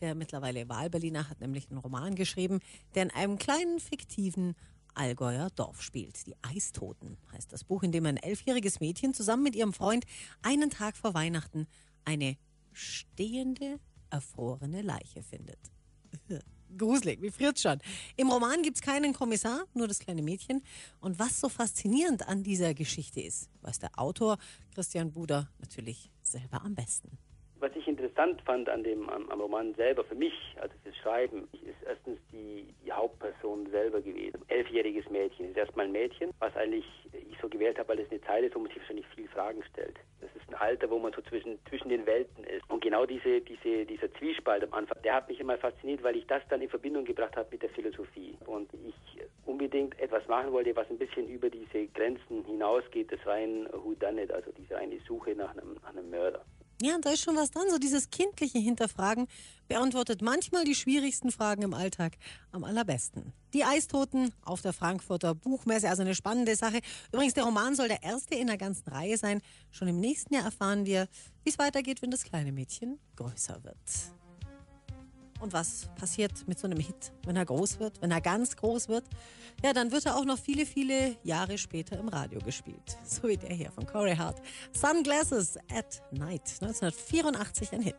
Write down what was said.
der mittlerweile Wahlberliner, hat nämlich einen Roman geschrieben, der in einem kleinen fiktiven Allgäuer Dorf spielt. Die Eistoten heißt das Buch, in dem ein elfjähriges Mädchen zusammen mit ihrem Freund einen Tag vor Weihnachten eine stehende, erfrorene Leiche findet. Gruselig, wie friert schon. Im Roman gibt es keinen Kommissar, nur das kleine Mädchen. Und was so faszinierend an dieser Geschichte ist, weiß der Autor Christian Buder natürlich selber am besten. Was ich interessant fand an dem am, am Roman selber für mich, also fürs Schreiben, ist erstens die, die Hauptperson selber gewesen. Elfjähriges Mädchen ist erstmal ein Mädchen, was eigentlich ich so gewählt habe, weil es eine Zeit ist, wo man sich wahrscheinlich viel Fragen stellt. Das ist ein Alter, wo man so zwischen, zwischen den Welten ist. Und genau diese, diese, dieser Zwiespalt am Anfang, der hat mich immer fasziniert, weil ich das dann in Verbindung gebracht habe mit der Philosophie. Und ich unbedingt etwas machen wollte, was ein bisschen über diese Grenzen hinausgeht, das rein It, also diese eine Suche nach einem, nach einem Mörder. Ja, und da ist schon was dran. So dieses kindliche Hinterfragen beantwortet manchmal die schwierigsten Fragen im Alltag am allerbesten. Die Eistoten auf der Frankfurter Buchmesse, also eine spannende Sache. Übrigens, der Roman soll der erste in der ganzen Reihe sein. Schon im nächsten Jahr erfahren wir, wie es weitergeht, wenn das kleine Mädchen größer wird. Und was passiert mit so einem Hit, wenn er groß wird, wenn er ganz groß wird? Ja, dann wird er auch noch viele, viele Jahre später im Radio gespielt. So wie der hier von Corey Hart. Sunglasses at Night, 1984 ein Hit.